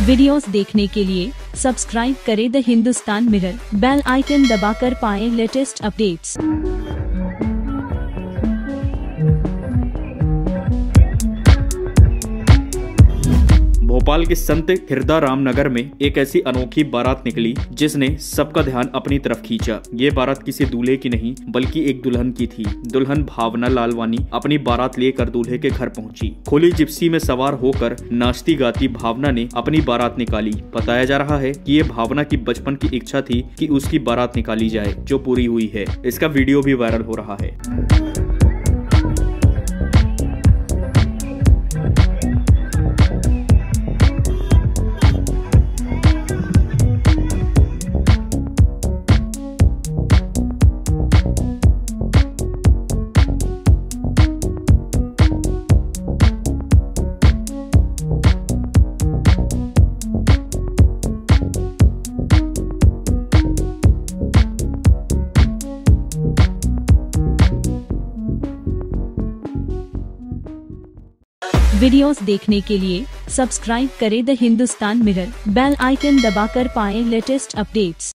Videos देखने के लिए सब्सक्राइब करें the Hindustan mirror bell icon दबाकर पाएँ लेटेस्ट अपडेट्स भोपाल के संत हृदय रामनगर में एक ऐसी अनोखी बारात निकली, जिसने सबका ध्यान अपनी तरफ़ खींचा। ये बारात किसी दूल्हे की नहीं, बल्कि एक दुल्हन की थी। दुल्हन भावना लालवानी अपनी बारात लेकर दूल्हे के घर पहुँची। खुली जिप्सी में सवार होकर नाचती गाती भावना ने अपनी बारात निकाली। बताया जा रहा है कि ये भावना की बचपन की इच्छा थी कि उसकी बारात निकाली जाए, जो पूरी हुई है। इसका वीडियो भी वायरल हो रहा है। वीडियोस देखने के लिए सब्सक्राइब करें the Hindustan mirror bell icon दबाकर पाएँ लेटेस्ट अपडेट्स